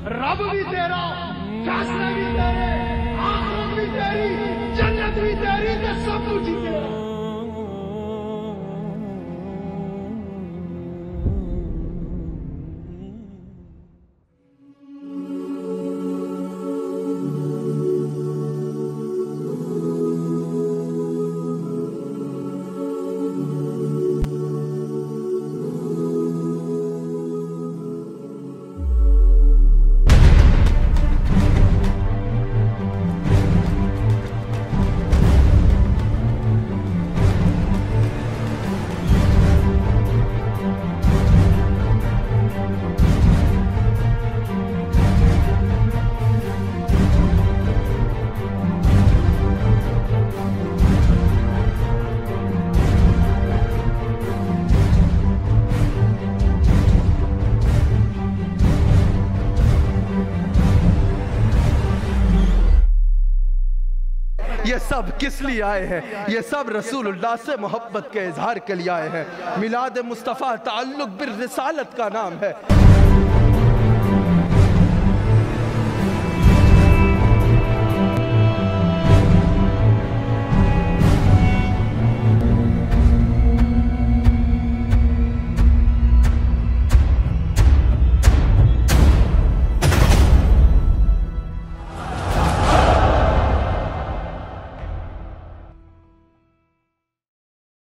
सुन ले रब भी तेरा फैसले भी तेरे ये सब किस लिए आए हैं? ये सब रसूलुल्लाह से मोहब्बत के इजहार के लिए आए हैं। मिलाद मुस्तफ़ा ताल्लुक बिर रिसालत का नाम है।